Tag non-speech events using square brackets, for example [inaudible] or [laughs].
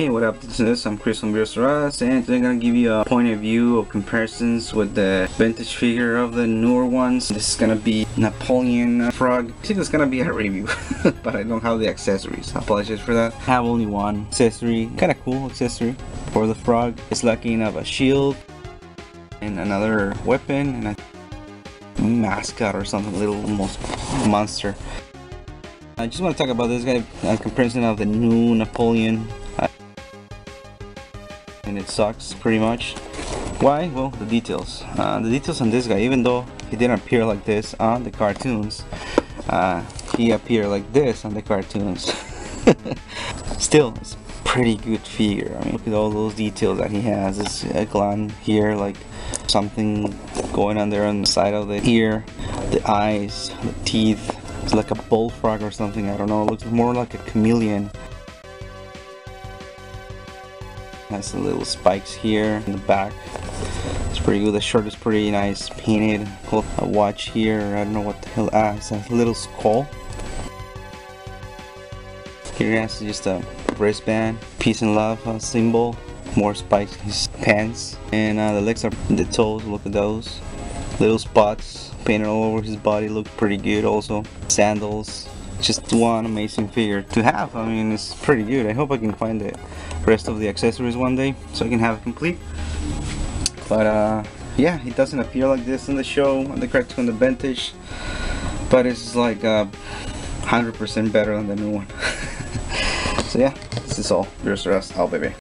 Hey, what up? This is I'm Chris from Beers Us, and today I'm gonna give you a point of view of comparisons with the vintage figure of the newer ones. This is gonna be Napoleon Frog. I think it's gonna be a review, [laughs] but I don't have the accessories. I apologize for that. I have only one accessory, kind of cool accessory for the frog. It's lacking of a shield and another weapon and a mascot or something, little almost monster. I just want to talk about this guy, a comparison of the new Napoleon and it sucks pretty much. Why? Well, the details. Uh, the details on this guy, even though he didn't appear like this on the cartoons, uh, he appeared like this on the cartoons. [laughs] Still, it's a pretty good figure. I mean, look at all those details that he has. This a gland here, like something going on there on the side of the ear, the eyes, the teeth. It's like a bullfrog or something. I don't know. It looks more like a chameleon. Has the little spikes here in the back. It's pretty good. The shirt is pretty nice, painted. A watch here. I don't know what the hell. Ah, it's a little skull. Here he has just a wristband, peace and love uh, symbol. More spikes in his pants, and uh, the legs are the toes. Look at those little spots painted all over his body. Look pretty good. Also, sandals. Just one amazing figure to have. I mean, it's pretty good. I hope I can find the rest of the accessories one day so I can have it complete. But uh, yeah, it doesn't appear like this in the show on the cartoon, the vintage, but it's like 100% uh, better than the new one. [laughs] so yeah, this is all. Here's the rest. out, baby.